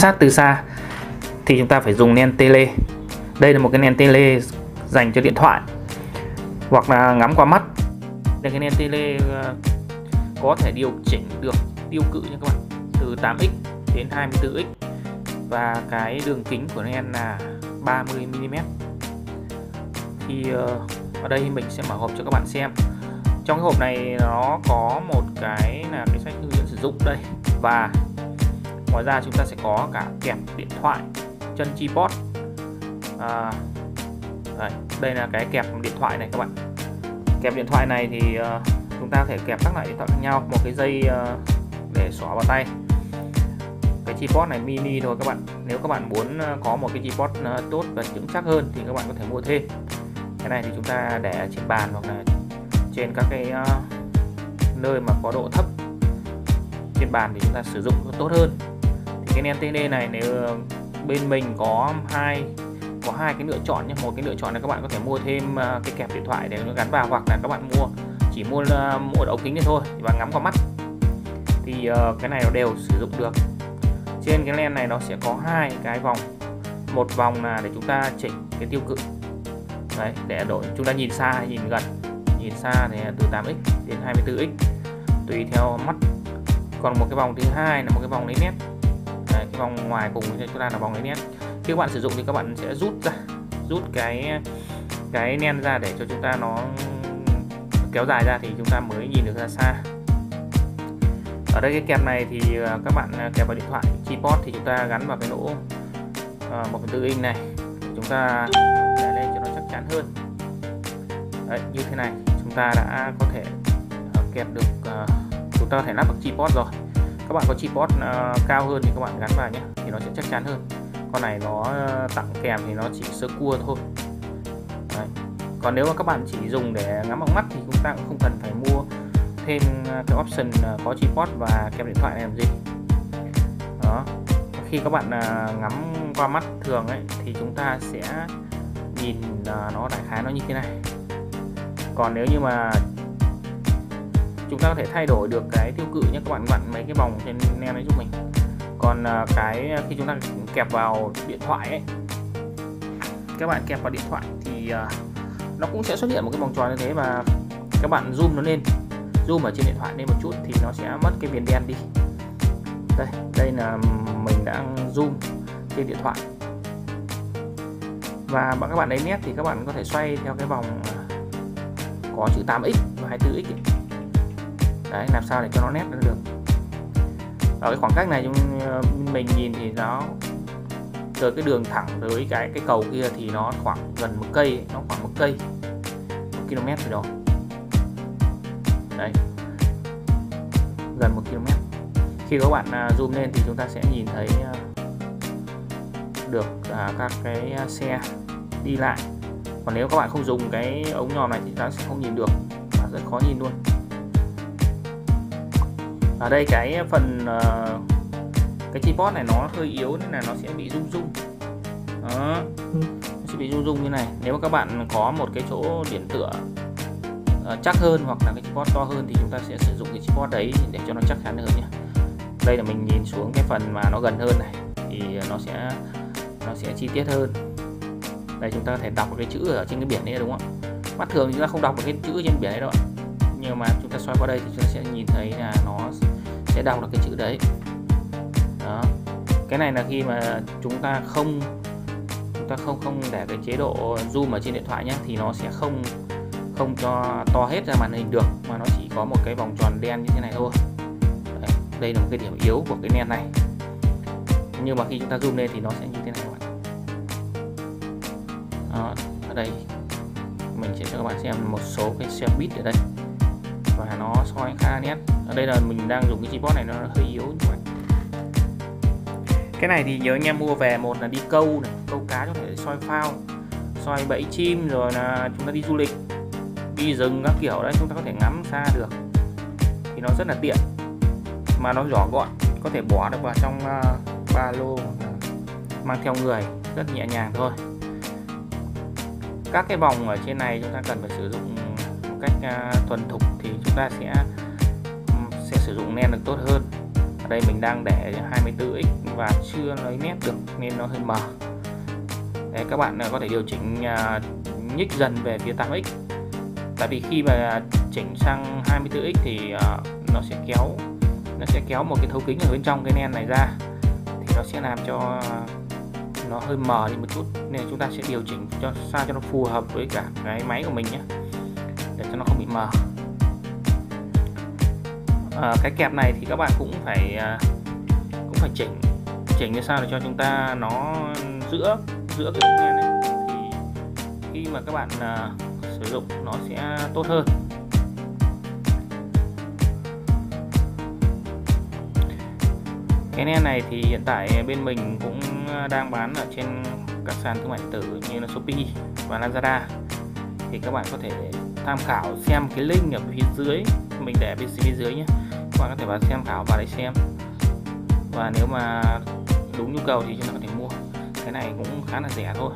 sát từ xa, thì chúng ta phải dùng len tele. Đây là một cái len tele dành cho điện thoại, hoặc là ngắm qua mắt. Đây cái len tele ờ, có thể điều chỉnh được tiêu cự nha các bạn, từ 8x đến 24x và cái đường kính của len là 30 mm thì ờ, ở đây mình sẽ mở hộp cho các bạn xem. Trong cái hộp này nó có một cái là cái sách hướng dẫn sử dụng đây. Và ngoài ra chúng ta sẽ có cả kẹp điện thoại chân tripod, à, đây, đây là cái kẹp điện thoại này các bạn. Kẹp điện thoại này thì uh, chúng ta có thể kẹp các loại điện thoại khác nhau một cái dây uh, để xóa vào tay. Cái tripod này mini thôi các bạn. Nếu các bạn muốn ờ, có một cái tripod tốt và vững chắc hơn thì các bạn có thể mua thêm. Cái này thì chúng ta để trên bàn hoặc là trên các cái uh, nơi mà có độ thấp. Trên bàn thì chúng ta sử dụng tốt hơn cái nem TD này nếu ờ, bên mình có hai có hai cái lựa chọn nhé một cái lựa chọn là các bạn có thể mua thêm ờ, cái kẹp điện thoại để nó gắn vào hoặc là các bạn mua, chỉ mua ờ, mua ống kính này thôi và ngắm qua mắt. Thì cái này nó đều sử dụng được. Trên cái len này nó sẽ có hai cái vòng. Một vòng là để chúng ta chỉnh cái tiêu cự. Đấy, để đổi chúng ta nhìn xa hay nhìn gần. Nhìn xa thì từ 8x đến 24x tùy theo mắt. Còn một cái vòng thứ hai là một cái vòng lấy nét cái vòng ngoài cùng chúng ta là vòng cái nét khi các bạn sử dụng thì các bạn sẽ rút ra rút cái cái nen ra để cho chúng ta nó kéo dài ra thì chúng ta mới nhìn được ra xa. Ở đây cái kẹp này thì à, các bạn à, kẹp vào điện thoại keyboard thì chúng ta gắn vào cái lỗ à, một phần tư inch này. Chúng ta để lên cho nó chắc chắn hơn. Đấy, như thế này chúng ta đã có thể kẹp được chúng ta có thể lắp được keyboard rồi các bạn có tripod uh, ờ, cao hơn thì các bạn gắn vào nhé thì nó sẽ chắc chắn hơn. Con này nó ờ, tặng kèm thì nó chỉ sơ cua thôi. Đấy. còn nếu mà các bạn chỉ dùng để ngắm bằng mắt thì chúng ta cũng không cần phải mua thêm ờ, cái option có tripod và kèm điện thoại này làm gì. Đó. Khi các bạn ngắm qua mắt thường ấy thì chúng ta sẽ nhìn nó đại khái nó như thế này. Còn nếu như mà chúng ta có thể thay đổi được cái tiêu cự nhé các bạn vặn mấy cái vòng trên nem đấy giúp mình. Còn à, cái khi chúng ta kẹp vào điện thoại ấy, các bạn kẹp vào điện thoại thì à, nó cũng sẽ xuất hiện một cái vòng tròn như thế và các bạn zoom nó lên, zoom ở trên điện thoại lên một chút thì nó sẽ mất cái viền đen đi. Đây đây là mình đang zoom trên điện thoại. Và các bạn lấy nét thì các bạn có thể xoay theo cái vòng à, có chữ 8x và 24x ấy đấy, làm sao để cho nó nét được. Ở cái khoảng cách này ờ, mình nhìn thì nó, từ cái đường thẳng tới cái cái cầu kia thì nó khoảng gần một cây, nó khoảng một cây, một km rồi đó. Đấy. Gần một km. Khi các bạn à, zoom lên thì chúng ta sẽ nhìn thấy à, được à, các cái xe đi lại. Còn nếu các bạn không dùng cái ống nhòm này thì ta sẽ không nhìn được. Và rất khó nhìn luôn ở đây cái phần uh, cái tripod này nó hơi yếu nên là nó sẽ bị rung rung. Đó. Nó sẽ bị rung rung như này. Nếu mà các bạn có một cái chỗ điểm tựa uh, ờ, chắc hơn hoặc là cái tripod to hơn thì chúng ta sẽ sử dụng cái tripod đấy để cho nó chắc chắn hơn nhé đây là mình nhìn xuống cái phần mà nó gần hơn này thì nó sẽ nó sẽ chi tiết hơn. Đây chúng ta có thể đọc cái chữ ở trên cái biển đấy đúng không mắt thường chúng ta không đọc được cái chữ trên biển đấy đâu nhưng mà chúng ta xoay qua đây thì chúng ta sẽ nhìn thấy là nó sẽ đọc được cái chữ đấy. Đó. Cái này là khi mà chúng ta không chúng ta không không để cái chế độ zoom ở trên điện thoại nhé thì nó sẽ không không cho to hết ra màn hình được mà nó chỉ có một cái vòng tròn đen như thế này thôi. Đấy, đây là một cái điểm yếu của cái nền này. Nhưng mà khi chúng ta zoom lên thì nó sẽ như thế này các bạn. Đó, ở đây mình sẽ cho các bạn xem một số cái xe buýt ở đây nó soi khá nét. Ở đây là mình đang dùng cái tripod này nó hơi yếu như vậy cái này thì nhớ anh em mua về một là đi câu này câu cá có thể soi phao soi bẫy chim rồi là chúng ta đi du lịch đi rừng các kiểu đấy chúng ta có thể ngắm xa được. Thì nó rất là tiện mà nó nhỏ gọn có thể bỏ được vào trong uh, ba lô mang theo người rất nhẹ nhàng thôi. Các cái vòng ở trên này chúng ta cần phải sử dụng cách uh, thuần thục thì chúng ta sẽ sẽ sử dụng len được tốt hơn. Ở đây mình đang để 24x và chưa lấy nét được nên nó hơi mờ. Đấy, các bạn à, có thể điều chỉnh uh, nhích dần về phía 8x tại vì khi mà chỉnh sang 24x thì uh, nó sẽ kéo nó sẽ kéo một cái thấu kính ở bên trong cái nen này ra. Thì nó sẽ làm cho nó hơi mờ đi một chút. Nên chúng ta sẽ điều chỉnh cho sao cho nó phù hợp với cả cái máy của mình nhé để cho nó không bị mờ. À, cái kẹp này thì các bạn cũng phải à, cũng phải chỉnh chỉnh như sao để cho chúng ta nó giữa giữa cái nghe này thì khi mà các bạn uh, sử dụng nó sẽ tốt hơn. Cái nen này thì hiện tại bên mình cũng đang bán ở trên các sàn thương mại điện tử như là Shopee và Lazada. Thì các bạn có thể tham khảo xem cái link ở phía dưới. Mình để bên phía dưới nhé. Các bạn có thể vào xem khảo vào để xem. Và nếu mà đúng nhu cầu thì chúng ta có thể mua. Cái này cũng khá là rẻ thôi.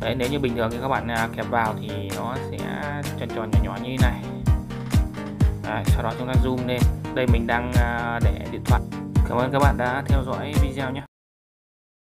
Đấy nếu như bình thường thì các bạn à, kẹp vào thì nó sẽ tròn tròn nhỏ nhỏ như thế này. Đấy, sau đó chúng ta zoom lên. Đây mình đang à, để điện thoại. Cảm ơn các bạn đã theo dõi video nhé.